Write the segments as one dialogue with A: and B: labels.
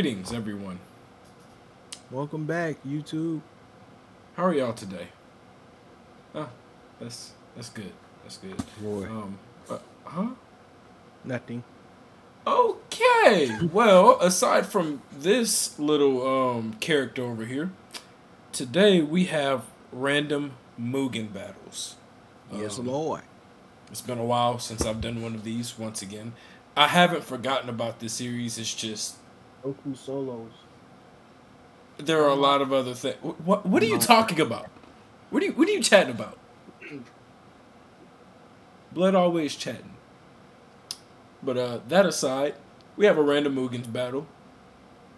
A: Greetings, everyone.
B: Welcome back, YouTube.
A: How are y'all today? Ah, that's that's good. That's good.
B: Boy.
A: Um, uh, huh?
B: Nothing.
A: Okay. Well, aside from this little um character over here, today we have random Mugen battles.
B: Yes,
A: Um,
B: Lord.
A: It's been a while since I've done one of these. Once again, I haven't forgotten about this series. It's just
B: Goku solos.
A: there are a lot of other things. What What are you talking about? What are you What are you chatting about? Blood always chatting. But uh, that aside, we have a random Mugens battle.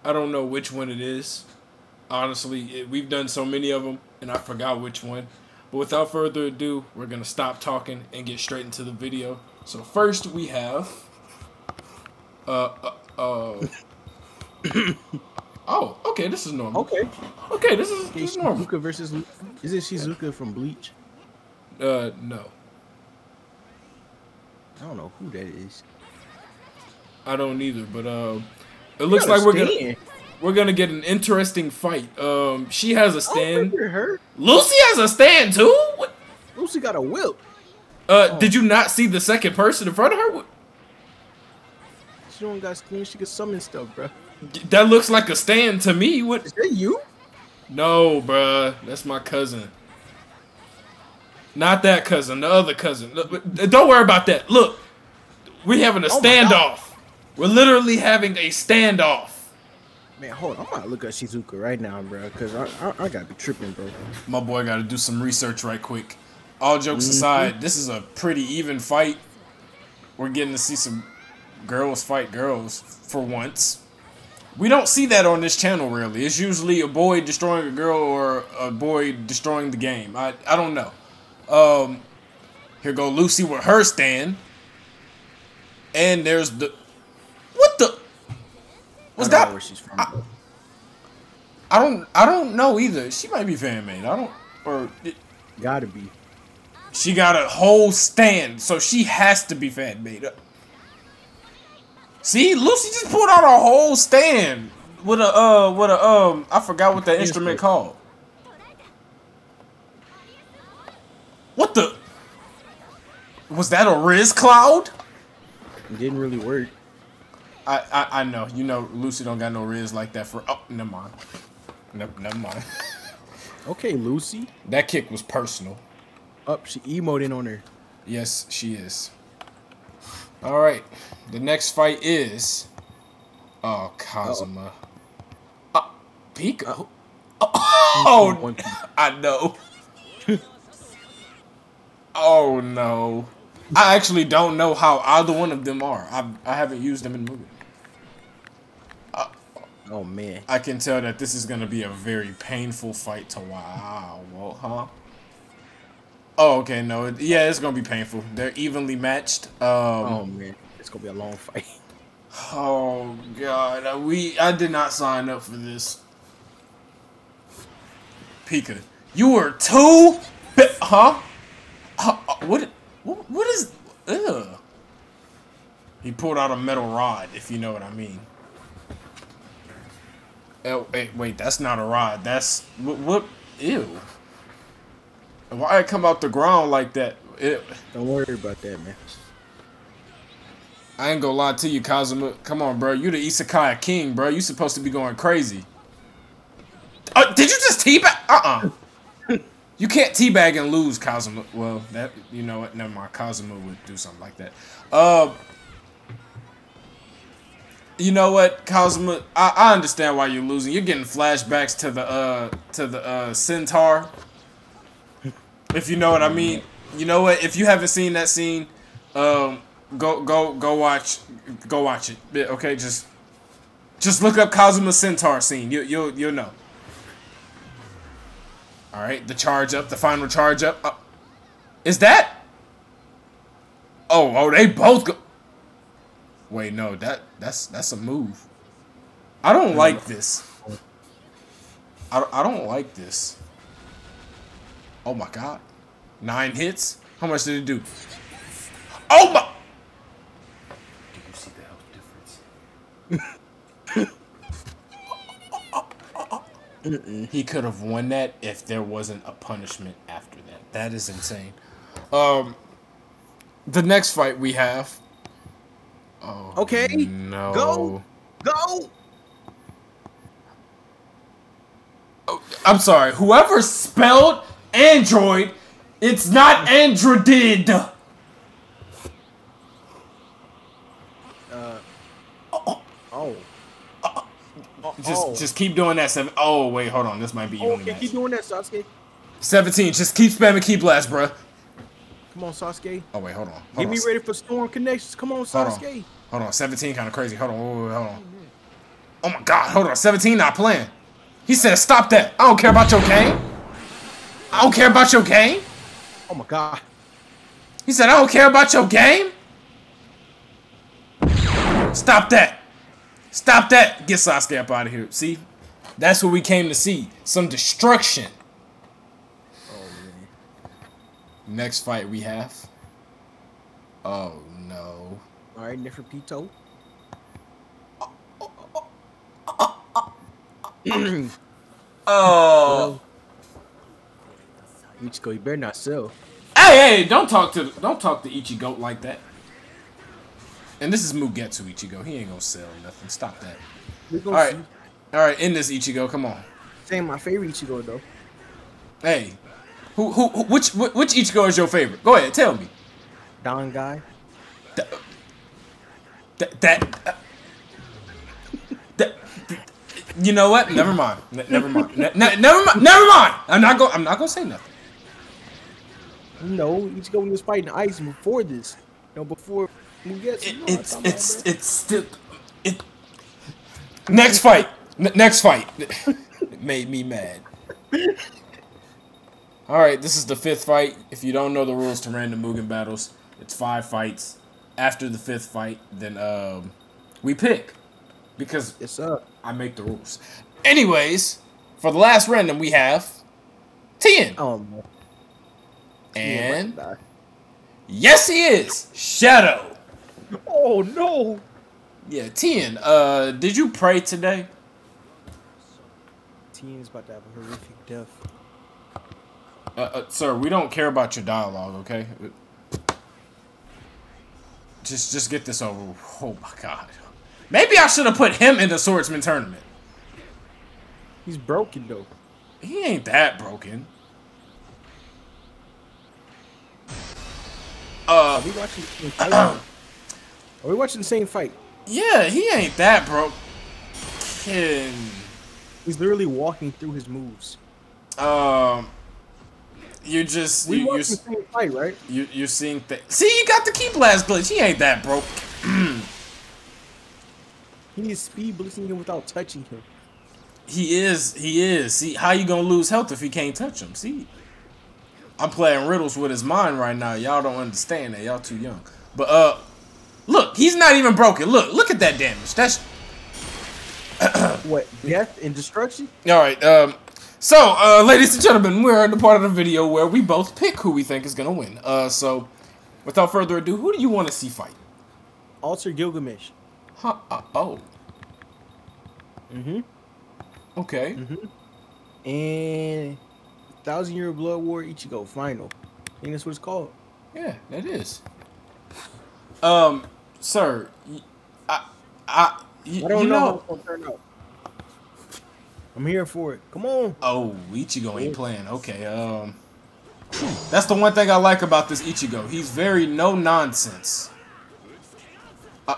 A: I don't know which one it is. Honestly, it, we've done so many of them, and I forgot which one. But without further ado, we're gonna stop talking and get straight into the video. So first we have, uh, uh, uh oh, okay, this is normal.
B: Okay.
A: Okay, this is,
B: Okay,
A: this is normal.
B: Shizuka versus. Lu- Is it Shizuka from Bleach?
A: Uh, no,
B: I don't know who that is.
A: I don't either. But um, it looks like we're gonna we're gonna get an interesting fight. Um, she has a
B: don't
A: stand.
B: remember her.
A: Lucy has a stand too. What?
B: Lucy got a whip.
A: Uh,
B: Oh.
A: did you not see the second person in front of her? What-
B: She don't got skin. She can summon stuff, bro.
A: That looks like a stand to me. What?
B: Is that you?
A: No, bruh. That's my cousin. Not that cousin, the other cousin. Uh, don't worry about that. Look, we're having a
B: Oh
A: standoff. We're literally having a standoff.
B: Man, hold on. I'm gonna look at Shizuka right now, bro. Cause I, I, I gotta be tripping, bro.
A: My boy got to do some research right quick. All jokes mm-hmm. aside, this is a pretty even fight. We're getting to see some girls fight girls for once. We don't see that on this channel really. It's usually a boy destroying a girl or a boy destroying the game. I I don't know. Um, here go Lucy with her stand, and there's the what the was
B: I don't know
A: that?
B: where she's from? bro.
A: I don't I don't know either. She might be fan made. I don't or.
B: Gotta be.
A: She got a whole stand, so she has to be fan made up. See, Lucy just pulled out a whole stand with a uh with a um I forgot what that instrument called. What the? Was that a Riz cloud?
B: It didn't really work.
A: I, I I know. You know Lucy don't got no Riz like that for. Oh, never mind. Never, never mind.
B: Okay, Lucy.
A: that kick was personal.
B: Up, she emoting on her.
A: Yes, she is. All right. The next fight is. Oh, Kazuma. Uh, Pika. Oh,
B: Piece.
A: I know. oh no. I actually don't know how either one of them are. I I haven't used them in movie.
B: Oh man.
A: I can tell that this is gonna be a very painful fight to wow. Huh? Oh, okay. No, yeah, it's gonna be painful. They're evenly matched. Um,
B: Oh man. It's gonna be a long fight.
A: Oh god, uh, we I did not sign up for this. Pika, you were too, huh? huh? uh, What? What? What is? Ugh. He pulled out a metal rod, if you know what I mean. Oh, wait, wait, that's not a rod. That's what? what ew. Why it come out the ground like that? It,
B: Don't worry about that, man.
A: I ain't gonna lie to you, Kazuma. Come on, bro. You the Isekai king, bro. You supposed to be going crazy. Uh, did you just teabag? Uh-uh. you can't teabag and lose, Kazuma. Well, that you know what? Never mind. Kazuma would do something like that. Uh, you know what, Kazuma? I, I understand why you're losing. You're getting flashbacks to the uh to the uh centaur. If you know what I mean. You know what? If you haven't seen that scene, um, go go go watch go watch it. Yeah, Okay, just just look up Kazuma Centaur scene. You you'll you'll know. All right, the charge up, the final charge up. Uh, is that? Oh, oh, they both go. Wait, no, that that's that's a move. I don't like this. I, I don't like this. Oh my god. Nine hits? How much did it do? Oh my
C: Do you see the health difference?
A: He could have won that if there wasn't a punishment after that. That is insane. Um, the next fight we have. Oh,
B: Okay,
A: No.
B: go. Go.
A: I'm sorry. Whoever spelled Android, it's not Androided.
B: Uh, oh.
A: Just,
B: Oh.
A: just just oh. keep doing that. Seven. Oh wait, hold on. This might be
B: Oh, okay,
A: match.
B: keep doing that, Sasuke.
A: Seventeen. Just keep spamming ki blast, bro.
B: Come on, Sasuke.
A: Oh wait, hold on. Hold
B: Get
A: on.
B: me ready for storm connections. Come on,
A: Hold
B: Sasuke.
A: on. Hold on. Seventeen, kind of crazy. Hold on. Hold on. Oh my God. Hold on. Seventeen, not playing. He said, "Stop that. I don't care about your game. I don't care about your game."
B: Oh my god.
A: He said, I don't care about your game. Stop that. Stop that. Get Sasuke up out of here. See? That's what we came to see. Some destruction. Oh, man. Next fight we have. Oh no.
B: All right, Neferpitou.
A: Oh.
B: Ichigo, you better not sell.
A: Hey, hey, don't talk to don't talk to Ichigo like that. And this is Mugetsu Ichigo. He ain't gonna sell nothing. Stop that.
B: We
A: All
B: gonna
A: right.
B: see.
A: All right, in this Ichigo, come on.
B: Saying my favorite Ichigo though.
A: Hey, who, who, who which, which Ichigo is your favorite? Go ahead, tell me.
B: Don guy.
A: That, that, uh, that, you know what? Never mind. Never mind. Ne- ne- never mind. Never mind. I'm not going. I'm not gonna say nothing.
B: No, Ichigo when he was fighting Ice before this. No, before Mugetsu.
A: It, it's it's
B: about,
A: it's still it. Next fight. N- next fight. it made me mad. All right, this is the fifth fight. If you don't know the rules to random Mugen battles, it's five fights. After the fifth fight, then um, we pick because.
B: Yes, sir.
A: I make the rules. Anyways, for the last random, we have Tien.
B: Oh man.
A: And
B: Yeah,
A: yes, he is Shadow.
B: Oh no.
A: Yeah, Tien. Uh, did you pray today?
B: Tien is about to have a horrific death.
A: Uh, uh, sir, we don't care about your dialogue, okay? Just, just get this over. Oh my God. Maybe I should have put him in the swordsman tournament.
B: He's broken though.
A: He ain't that broken. Uh,
B: Are we watching the same fight? Are we watching the same fight?
A: yeah, he ain't that broken.
B: He's literally walking through his moves.
A: Um, you just
B: We
A: you,
B: watching
A: you're,
B: the same fight, right?
A: you you're seeing things. See, you got the ki blast glitch. He ain't that broke.
B: He is speed blitzing him without touching him.
A: He is. He is. See, how you gonna lose health if he can't touch him? See, I'm playing riddles with his mind right now. Y'all don't understand that. Y'all too young. But uh, look, he's not even broken. Look, look at that damage. That's
B: What? Death and destruction?
A: all right. Um, so uh, ladies and gentlemen, we're in the part of the video where we both pick who we think is gonna win. Uh, so without further ado, who do you want to see fight?
B: Alter Gilgamesh.
A: Huh? Uh, oh,
B: Mm-hmm.
A: okay. Mhm.
B: And Thousand Year Blood War Ichigo final. I think that's what it's called.
A: Yeah, that is. Um, sir, y- I, I, y-
B: I don't
A: you
B: know,
A: know.
B: how it's gonna turn out. I'm here for it. Come on.
A: Oh, Ichigo ain't playing. Okay, um, that's the one thing I like about this Ichigo. He's very no nonsense. Uh,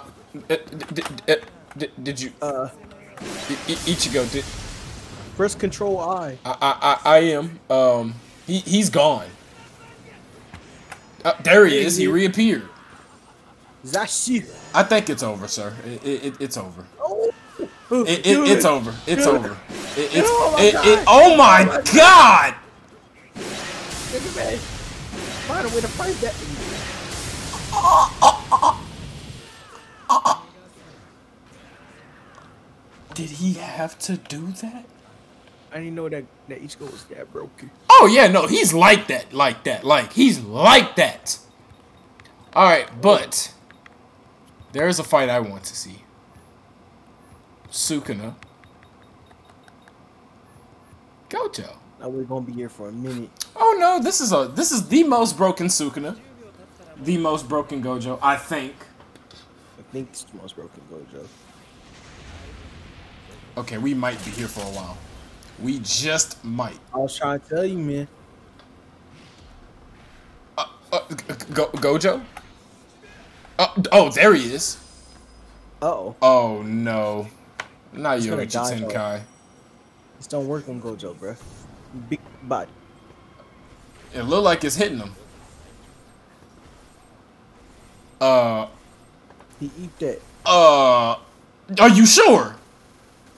A: did, did, did, did you,
B: Uh,
A: I- I- Ichigo? Did
B: first control I.
A: I, I, I, I am. Um, he, he's gone. Uh, there he is. He reappeared.
B: Zashi.
A: I think it's over, sir. It, it, it- it's over.
B: Oh.
A: It, it, it's over. It's
B: Good.
A: over. It, it's,
B: Oh my
A: it,
B: God.
A: it, oh my god!
B: Gilgamesh. Find a way to fight that.
A: Did he have to do that?
B: I didn't know that that Ichigo was that broken.
A: Oh yeah, no, he's like that, like that, like he's like that. All right, but there is a fight I want to see. Sukuna Gojo.
B: Now we're gonna be here for a minute.
A: Oh no, this is a this is the most broken Sukuna. The most broken Gojo, I think.
B: I think it's the most broken Gojo.
A: Okay, we might be here for a while. We just might.
B: I was trying to tell you, man.
A: Uh, uh, Go- Gojo? Uh, oh, there he is.
B: Uh oh.
A: Oh no. Not
B: He's gonna
A: Yoichi
B: die, though.
A: Tenkai.
B: This don't work on Gojo, bruh. Big body.
A: It look like it's hitting him. Uh,
B: He eat that.
A: uh, are you sure?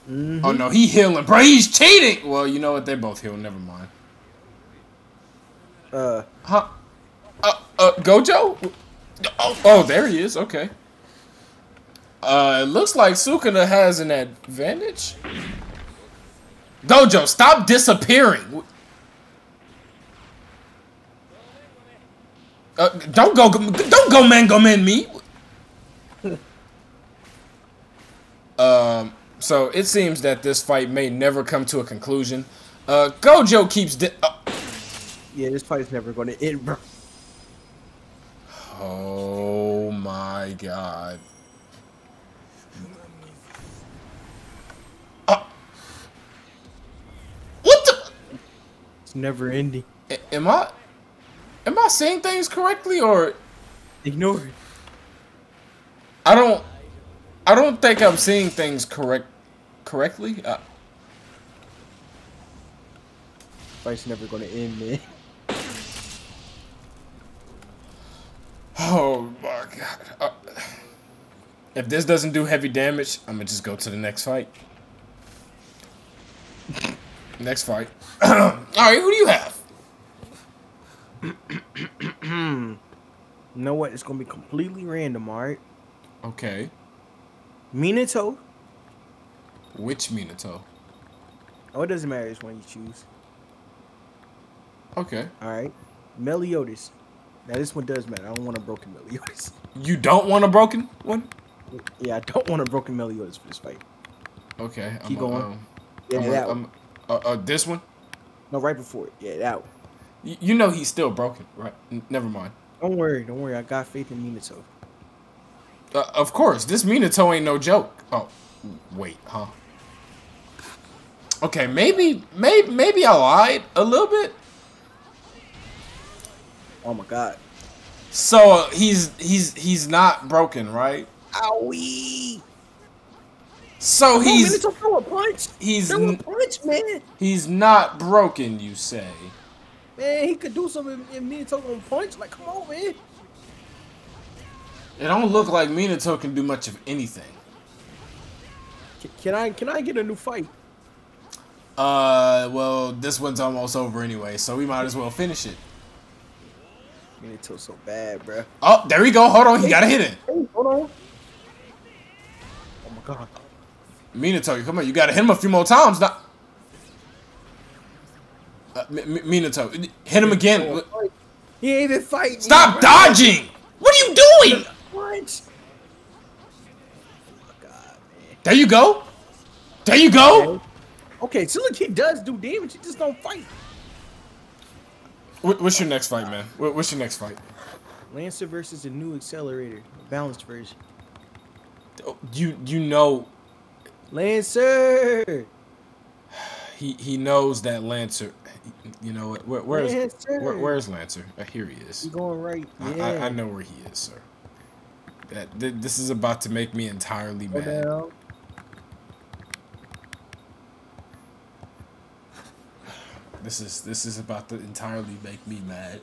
B: Mm
A: Oh no, he healing, bro. He's cheating. Well, you know what? They both heal. Never mind.
B: Uh,
A: Huh? Uh, uh, Gojo? Oh, oh, there he is. Okay. Uh, it looks like Sukuna has an advantage. Gojo, stop disappearing. Uh, don't go, don't go, man, go man me. um, so it seems that this fight may never come to a conclusion. Uh, Gojo keeps. Di- uh,
B: yeah, this fight's never gonna end, bro.
A: Oh my god. Uh, what the?
B: It's never ending.
A: A- Am I? Am I saying things correctly or
B: Ignore it.
A: I don't? I don't think I'm seeing things correct correctly. Uh,
B: Fight's never gonna end, man.
A: oh my god. Uh, if this doesn't do heavy damage, I'm gonna just go to the next fight. Next fight. All right, who do you have?
B: You know what? It's gonna be completely random, alright?
A: Okay.
B: Minato.
A: Which Minato?
B: Oh, it doesn't matter which one you choose.
A: Okay.
B: Alright. Meliodas. Now this one does matter. I don't want a broken Meliodas.
A: You don't want a broken one?
B: yeah, I don't want a broken Meliodas for this fight.
A: Okay.
B: Keep
A: I'm,
B: going.
A: Um,
B: Yeah,
A: I'm,
B: that
A: I'm,
B: one.
A: uh, uh, this one?
B: No, right before it. Yeah, that one.
A: Y- You know he's still broken, right? N- never mind.
B: Don't worry, don't worry. I got faith in Minato.
A: Uh, of course, this Minato ain't no joke. Oh, wait, huh? Okay, maybe, maybe, maybe I lied a little bit.
B: Oh my god.
A: So he's he's he's not broken, right?
B: Owie!
A: So
B: He's
A: he's
B: throw a punch.
A: he's
B: Throw a punch, man.
A: he's not broken, you say?
B: Man, he could do something if Minato gonna punch. Like, come on, man.
A: It don't look like Minato can do much of anything.
B: Can I can I get a new fight?
A: Uh, well, this one's almost over anyway, so we might as well finish it.
B: Minato's so bad, bruh.
A: Oh, there we go. Hold on, he got a hit in.
B: Hey, hold on. Oh my god.
A: Minato, come on, you gotta hit him a few more times. Not. Uh, M- M- Minato, hit him again.
B: He ain't even fighting.
A: Stop
B: bruh.
A: dodging! What are you doing?
B: Punch. Oh my god, man.
A: There you go. There you go.
B: Okay, so look, he does do damage. He just don't fight.
A: What's your next fight, man? What's your next fight?
B: Lancer versus the new accelerator, balanced version.
A: Oh, You you know
B: Lancer.
A: he he knows that Lancer. You know what? Where, where's
B: Lancer.
A: where, where's Lancer? Uh, here he is.
B: You going right?
A: I,
B: Yeah.
A: I, I know where he is, sir. That th- this is about to make me entirely
B: Go
A: mad.
B: down.
A: This is this is about to entirely make me mad.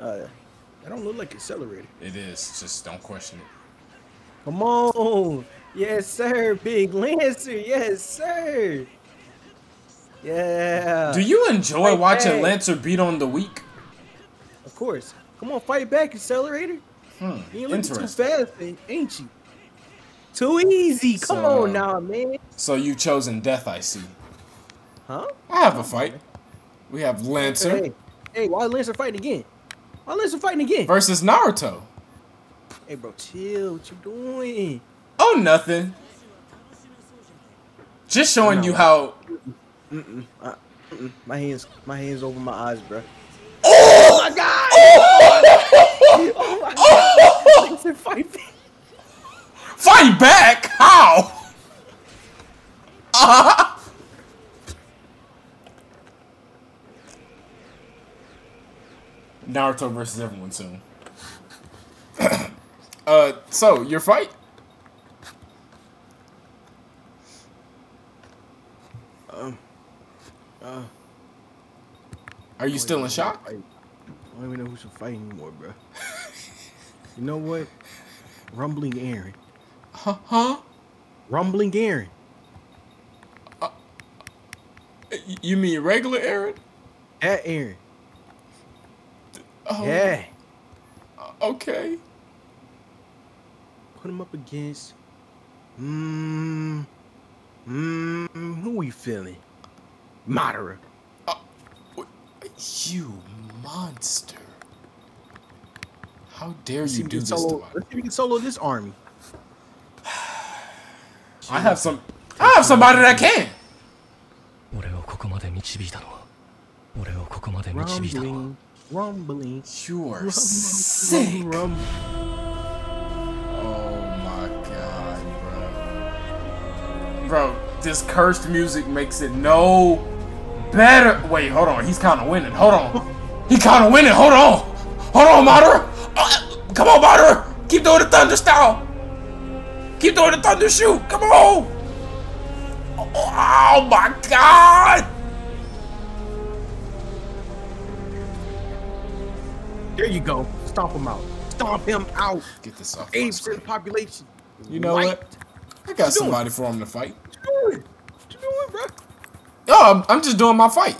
B: Uh, that don't look like accelerator.
A: It is. Just don't question it.
B: Come on. Yes, sir. Big Lancer. Yes, sir. Yeah.
A: Do you enjoy
B: Fight
A: watching
B: back.
A: Lancer beat on the weak?
B: Of course. Come on, fight back, accelerator.
A: Hmm.
B: You ain't looking too fast, ain't- ain't you? Too easy. Come
A: So,
B: on now, man.
A: So you've chosen death, I see.
B: Huh?
A: I have a fight. We have Lancer
B: Hey, hey, why Lancer fighting again? Why Lancer fighting again?
A: versus Naruto.
B: Hey, bro, chill. What you doing?
A: Oh, nothing. Just showing you how
B: Mm-mm. Uh, mm-mm. My hands, my hands over my eyes, bro.
A: Oh
B: my god! Oh my god! Listen, fight back.
A: Fight back? How? Uh, Naruto versus everyone soon. uh, so your fight?
B: Um, uh,
A: Are you still in shock?
B: I don't even know who should fight anymore, bro. you know what? Rumbling Eren.
A: Huh? Huh?
B: Rumbling Eren.
A: Y- You mean regular Eren?
B: That Eren.
A: Oh,
B: Yeah.
A: Okay.
B: Put him up against. Mmm. Mmm. Who we feeling? Madara.
A: You monster. How dare
B: Let's see
A: you
B: if we
A: do
B: can
A: this to
B: solo.
A: my...
B: Let's see if we can solo this army.
A: I have some... I have somebody that can.
C: 俺をここまで導いたのは俺をここまで導いたのは
B: Rumbling. Rumbling.
A: Are
B: Rumbling.
A: sick.
B: Rum-
A: Oh my god, bro. Bro, this cursed music makes it no better. Wait, hold on. He's kind of winning. Hold on. He kind of winning. Hold on. Hold on, Madara. Uh, come on, Madara. Keep doing the thunder style. Keep doing the thunder shoot. Come on. Oh, oh my god.
B: There you go. Stomp him out. Stomp him out.
A: Get this off.
B: Eight percent population.
A: You know
B: Light.
A: what? I got somebody doing? for him to fight.
B: What you doing? What you doing, bro?
A: Oh, I'm, I'm just doing my fight.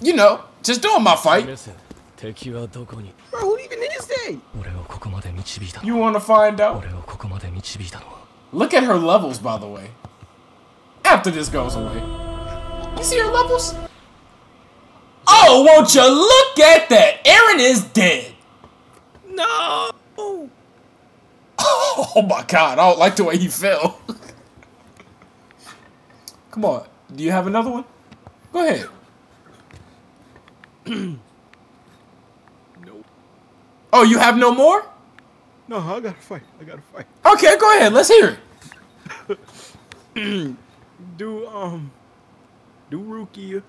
A: You know, just doing my fight.
B: Bro, who even is that?
A: You want to find out? Look at her levels, by the way. After this goes away. You see her levels? Oh, won't you look at that? Eren is dead.
B: No.
A: Oh my god, I don't like the way he fell. Come on. Do you have another one? Go ahead.
B: Nope.
A: Oh, you have no more?
B: No, I gotta fight. I gotta fight.
A: Okay, go ahead. Let's hear it.
B: Do um, do Rukia.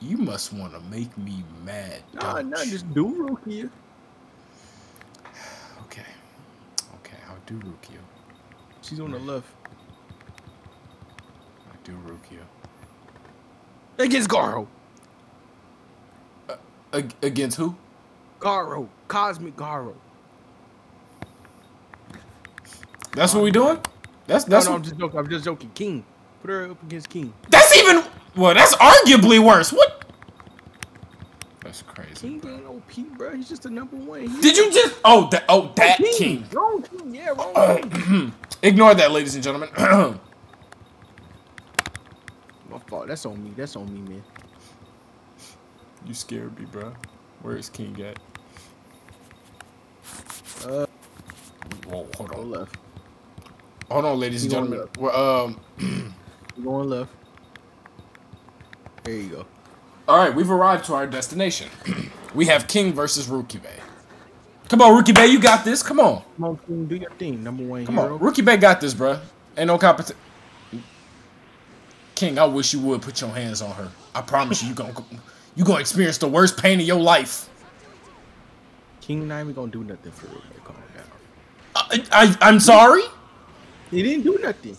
A: You must want to make me mad.
B: Nah,
A: don't
B: nah,
A: you?
B: just do Rukia.
A: Okay. Okay, I'll do Rukia.
B: She's on the left.
A: I'll do Rukia.
B: Against Garou.
A: Uh, ag- against who?
B: Garou. Cosmic Garou.
A: That's what we doing? That's
B: No,
A: that's
B: no,
A: what-
B: I'm just joking. I'm just joking. King. Put her up against King.
A: that's even well. That's arguably worse. What? That's crazy.
B: King ain't OP, bro. He's just the number one. He-
A: Did you just? Oh, that. Oh, that
B: King.
A: king.
B: Wrong King. Yeah, wrong King.
A: Ignore that, ladies and gentlemen.
B: My fault. That's on me. That's on me, man.
A: you scared me, bro. Where is King at?
B: Uh,
A: Whoa, hold on.
B: left.
A: Hold on, ladies and
B: You going
A: gentlemen. Well, um.
B: Going left. There you go.
A: All right, we've arrived to our destination. we have King versus Rookie Bay. Come on, Rookie Bay, you got this. Come on,
B: Come on, King. Do your thing. Number one
A: come
B: hero.
A: on. Rookie Bay got this, bruh. Ain't no competition. King, I wish you would put your hands on her. I promise you, you gonna you gonna experience the worst pain of your life.
B: King not even gonna do nothing for real. Calm down.
A: I, I I'm sorry.
B: He didn't do nothing.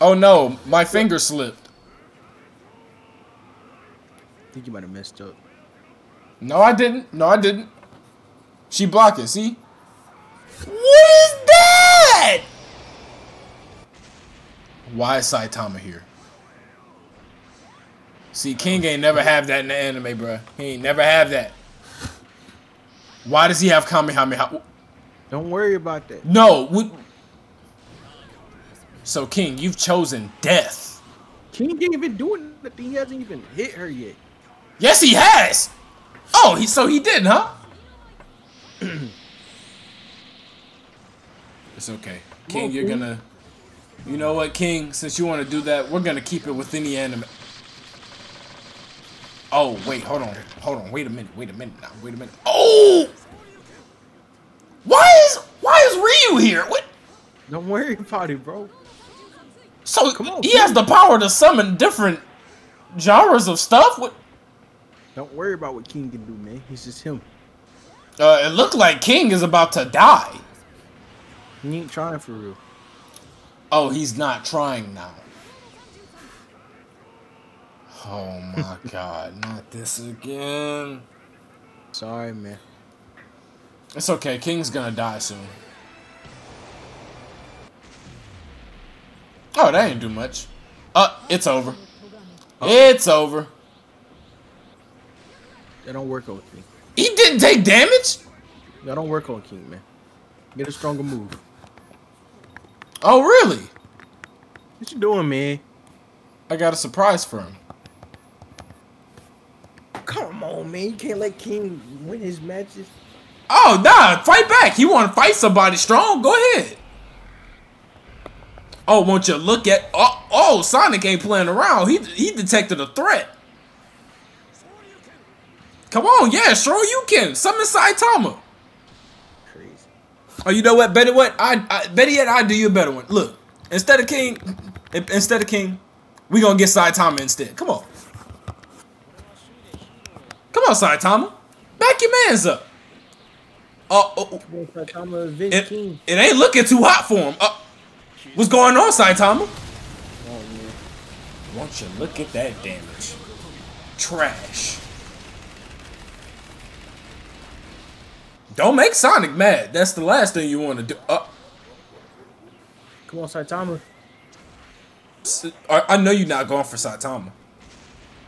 A: Oh no, my finger slipped.
B: I think you might have messed up.
A: No, I didn't. No, I didn't. She blocked it, See? What is that? Why is Saitama here? See, King ain't never have that in the anime, bro. He ain't never have that. Why does he have Kamehameha?
B: Don't worry about that.
A: No. We... So, King, you've chosen death.
B: King didn't even do nothing. He hasn't even hit her yet.
A: Yes, he has. Oh, he so he didn't, huh? it's okay. King, you're gonna You know what, King? Since you want to do that, we're gonna keep it within the anime. Oh wait, hold on, hold on, wait a minute, wait a minute now, wait a minute. Oh, why is why is Ryu here? What?
B: Don't worry about it, bro.
A: So
B: Come on,
A: he has the power to summon different genres of stuff. What?
B: Don't worry about what King can do, man. He's just him.
A: Uh, it looked like King is about to die.
B: He ain't trying for real.
A: Oh, he's not trying now. Oh my god, not this again.
B: Sorry, man.
A: It's okay, King's gonna die soon. Oh, that ain't do much. Uh, it's over. It's over.
B: That don't work on King.
A: He didn't take damage?
B: That don't work on King, man. Get a stronger move.
A: Oh, really?
B: What you doing, man?
A: I got a surprise for him.
B: Come on, man. You can't let King win his matches.
A: Oh, nah, fight back. He want to fight somebody strong. Go ahead. Oh, won't you look at... Oh, oh, Sonic ain't playing around. He, he detected a threat. Come on, yeah, sure you can. Summon Saitama.
B: Crazy.
A: Oh, you know what? Better what? I, I better yet, I do you a better one. Look, instead of King, instead of King, we gonna get Saitama instead. Come on, come on, Saitama, back your man's up. Uh, oh,
B: Saitama
A: it,
B: King.
A: it ain't looking too hot for him. Uh, what's going on, Saitama?
B: Oh, man.
A: Won't you look at that damage? Trash. Don't make Sonic mad. That's the last thing you want to do. Uh,
B: Come on, Saitama.
A: I I know you're not going for Saitama.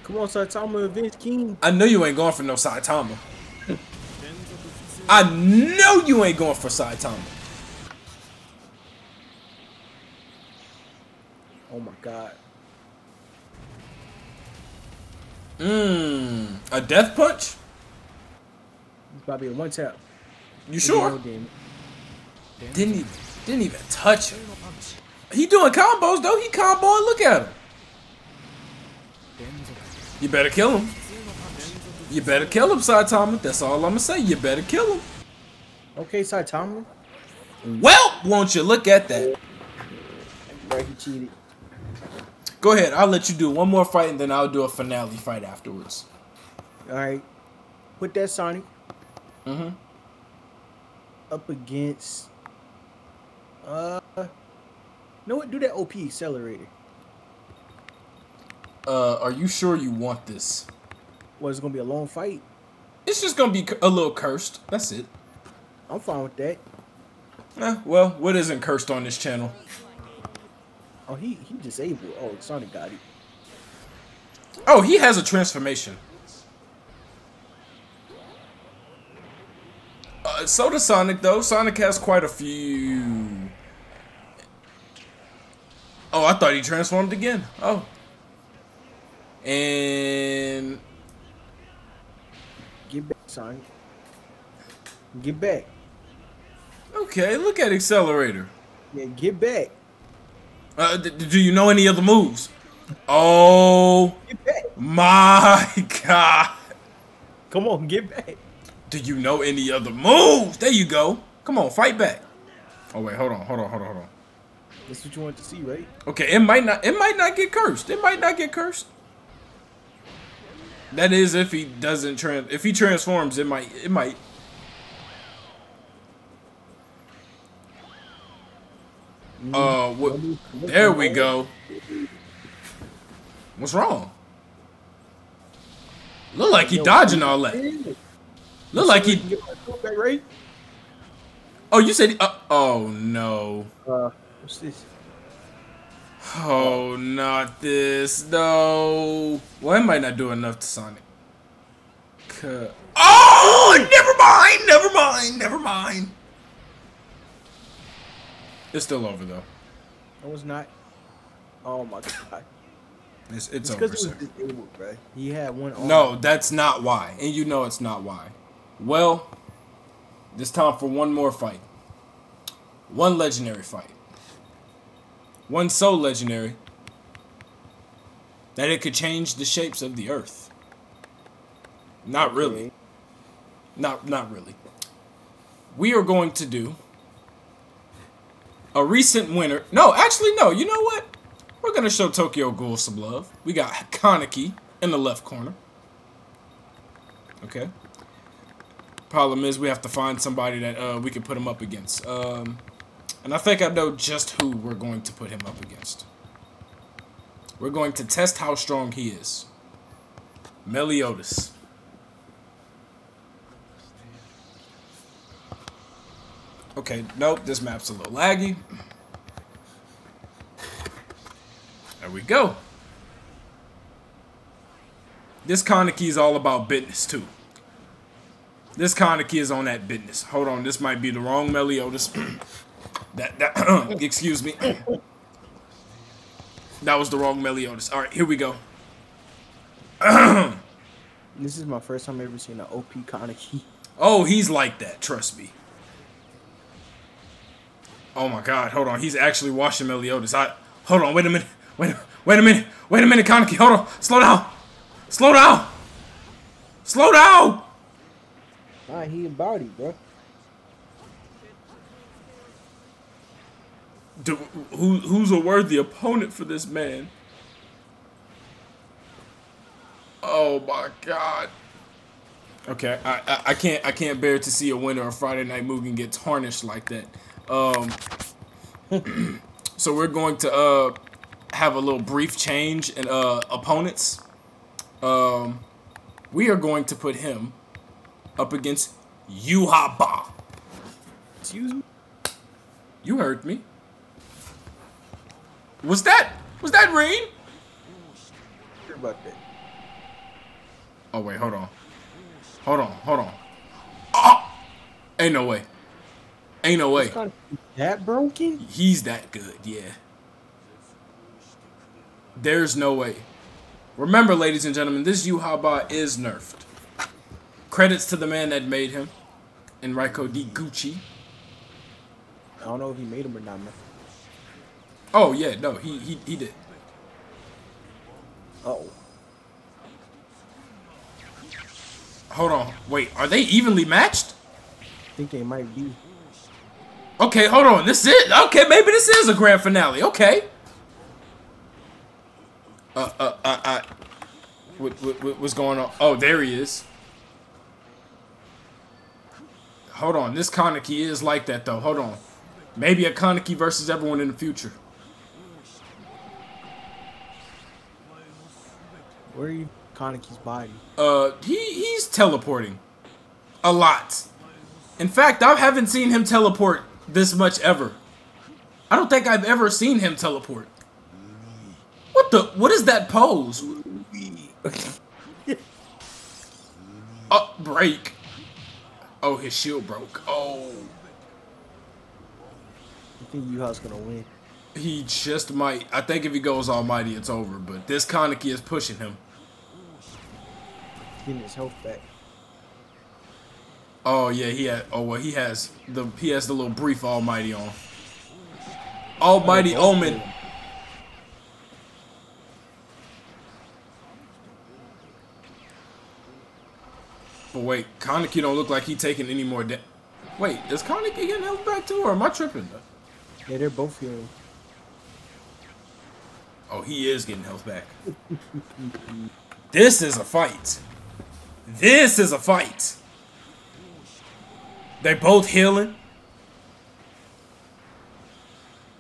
B: Come on, Saitama Vince King.
A: I know you ain't going for no Saitama. I know you ain't going for Saitama.
B: Oh my god.
A: Mmm. A death punch?
B: It's about to be a one tap.
A: You sure? Didn't even didn't even touch him. He doing combos though. He comboing. Look at him. You better kill him. You better kill him, Saitama. That's all I'm gonna say. You better kill him.
B: Okay, Saitama.
A: Well, won't you look at that?
B: He cheated.
A: Go ahead. I'll let you do one more fight and then I'll do a finale fight afterwards.
B: All right. Put that Sonic
A: Mm-hmm.
B: Up against. Uh. No, what? Do that OP accelerator.
A: Uh, are you sure you want this?
B: Well, it's gonna be a long fight?
A: It's just gonna be a little cursed. That's it.
B: I'm fine with that.
A: Eh, well, what isn't cursed on this channel?
B: Oh, he he disabled. Oh, Sonic got it.
A: Oh, he has a transformation. Uh, so does Sonic, though. Sonic has quite a few. Oh, I thought he transformed again. Oh. And
B: Get back, Sonic. Get back.
A: okay, look at Accelerator.
B: Yeah, get back.
A: Uh, d- do you know any other moves? Oh my god!
B: Come on, get back.
A: Do you know any other moves? There you go. Come on, fight back. Oh wait, hold on, hold on, hold on, hold on.
B: That's what you want to see, right?
A: Okay, it might not. It might not get cursed. It might not get cursed. That is if he doesn't trans. If he transforms, it might. It might. Uh, what? There we go. What's wrong? Look like he dodging all that. Look like he.
B: Get my foot back, right?
A: Oh, you said. Uh, oh no.
B: Uh, what's this?
A: Oh, not this. No. Well, it might not do enough to Sonic. Oh, never mind. Never mind. Never mind. It's still over though.
B: It was not. Oh my god.
A: It's it's
B: It's
A: over. Sir.
B: was disabled, bro. He had one arm.
A: No, that's not why, and you know it's not why. Well, it's time for one more fight. One legendary fight. One so legendary that it could change the shapes of the earth. Not really. Not not really. We are going to do a recent winner. No, actually no. You know what? We're gonna show Tokyo Ghoul some love. We got Kaneki in the left corner. Okay. Problem is we have to find somebody that uh, we can put him up against. Um, and I think I know just who we're going to put him up against. We're going to test how strong he is. Meliodas. Okay, nope, this map's a little laggy. There we go. This Kaneki is all about business too. This Kaneki is on that business. Hold on, this might be the wrong Meliodas. Oh, that that excuse me. That was the wrong Meliodas. Oh, all right, here we go.
B: This is my first time ever seeing an OP Kaneki.
A: Oh, he's like that. Trust me. Oh my God! Hold on, he's actually washing Meliodas. Oh, I hold on. Wait a minute. Wait. Wait a minute. Wait a minute, Kaneki. Hold on. Slow down. Slow down. Slow down.
B: Nah, he embodied, bro.
A: Do, who who's a worthy opponent for this man? Oh my God. Okay, I, I I can't I can't bear to see a winner of Friday Night Mugen get tarnished like that. Um, so we're going to uh have a little brief change in uh opponents. Um, we are going to put him up against Yhwach.
B: Excuse me.
A: You heard me. Was that was that rain?
B: Hear about that.
A: Oh wait, hold on. Hold on, hold on. Oh! Ain't no way. Ain't no way.
B: That broken?
A: He's that good, yeah. There's no way. Remember, ladies and gentlemen, this Yhwach is nerfed. Credits to the man that made him, Enrico Di Gucci.
B: I don't know if he made him or not, man.
A: Oh yeah, no, he he he did.
B: Uh oh.
A: Hold on, wait, are they evenly matched?
B: I think they might be.
A: Okay, hold on. This is okay. Maybe this is a grand finale. Okay. Uh, uh, uh, uh. What, what, what- what's going on? Oh, there he is. Hold on. This Kaneki is like that though. Hold on. Maybe a Kaneki versus everyone in the future.
B: Where are you? Kaneki's body.
A: Uh, he he's teleporting a lot. In fact, I haven't seen him teleport this much ever. I don't think I've ever seen him teleport. What the? What is that pose? Uh, break. Oh, his shield broke. Oh,
B: I think Yuha's gonna win.
A: he just might. I think if he goes almighty, it's over. But this Kaneki is pushing him.
B: Getting his health back.
A: Oh yeah, he had. Oh well, he has the he has the little brief almighty on. Almighty
B: Oh,
A: Omen.
B: them.
A: But wait, Kaneki don't look like he taking any more da- Wait, is Kaneki getting health back too, or am I tripping?
B: Yeah, they're both healing.
A: Oh, he is getting health back. this is a fight. This is a fight. They both healing.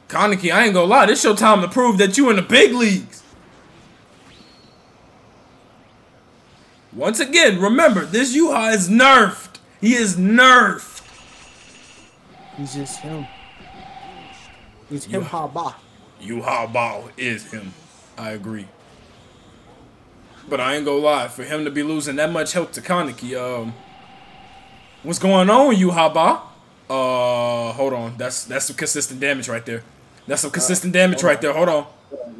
A: Kaneki, I ain't gonna lie, this your time to prove that you in the big leagues. Once again, remember, this Yuha is nerfed. He is nerfed.
B: He's just him. He's him Haba.
A: Yuha Bao is him. I agree. But I ain't gonna lie, for him to be losing that much health to Kaneki, um, what's going on, Yhwach? Uh, hold on, that's that's some consistent damage right there. That's some consistent damage
B: hold
A: right there. Hold on.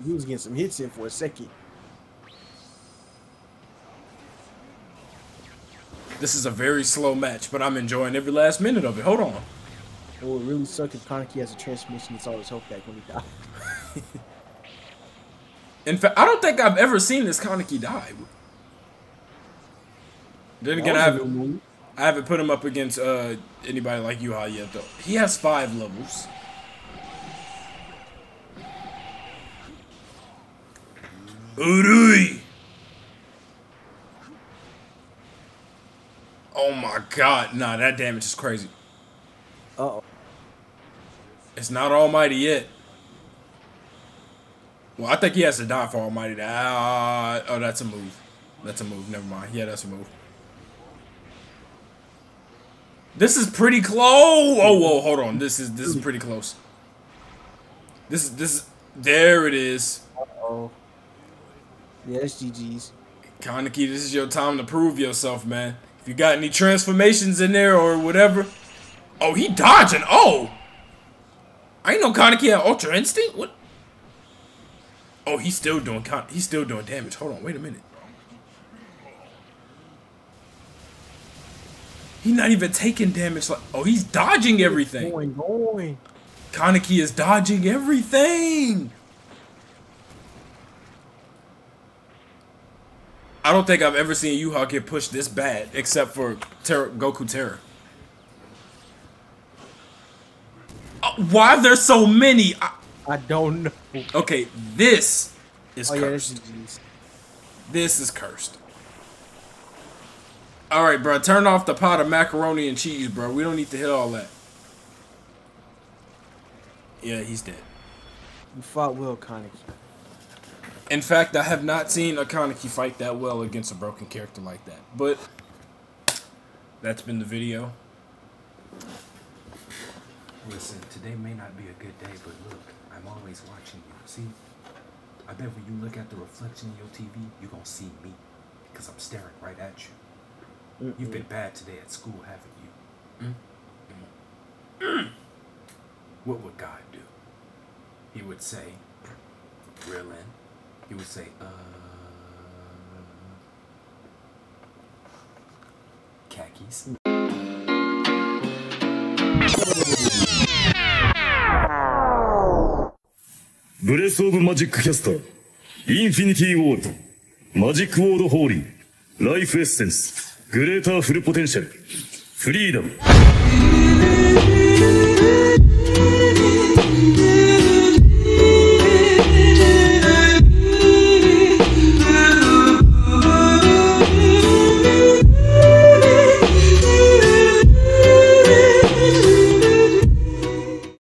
B: He was getting some hits in for a second.
A: This is a very slow match, but I'm enjoying every last minute of it. Hold on.
B: It would really suck if Kaneki has a transmission. It's all his health back when he dies.
A: In fact, I don't think I've ever seen this Kaneki die. Then again, I
B: That was a
A: haven't. I haven't put him up against uh, anybody like Yhwach yet, though. He has five levels. Urui! Oh my god, nah, that damage is crazy.
B: Uh-oh.
A: It's not Almighty yet. Well, I think he has to die for Almighty to. Ah, oh, that's a move. That's a move. Never mind. Yeah, that's a move. This is pretty close. Oh, whoa, hold on. This is this is pretty close. This is this is there. It is.
B: Uh-oh. Yeah, it's GG's.
A: Kaneki, this is your time to prove yourself, man. If you got any transformations in there or whatever. Oh, he dodging. Oh. I ain't know Kaneki had Ultra Instinct. What? Oh, he's still doing con he's still doing damage. Hold on, wait a minute. He's not even taking damage like oh he's dodging everything.
B: Going, going.
A: Kaneki is dodging everything. I don't think I've ever seen Yhwach get pushed this bad, except for Terra, Goku Terra. Uh, why are there so many? I-
B: I don't know.
A: okay, this is
B: Oh, yeah, that's
A: cursed. This is cursed. All right, bro. Turn off the pot of macaroni and cheese, bro. We don't need to hit all that. Yeah, he's dead.
B: You fought well, Kaneki.
A: In fact, I have not seen a Kaneki fight that well against a broken character like that. But that's been the video.
D: Listen, today may not be a good day, but look, I'm always watching you. See? I bet when you look at the reflection in your TV, you're gonna see me. Because I'm staring right at you. You've been bad today at school, haven't you? Mm. What would God do? He would say, Krillin. He would say, uh. Khakis.
E: ブレスオブマジックキャスター、イ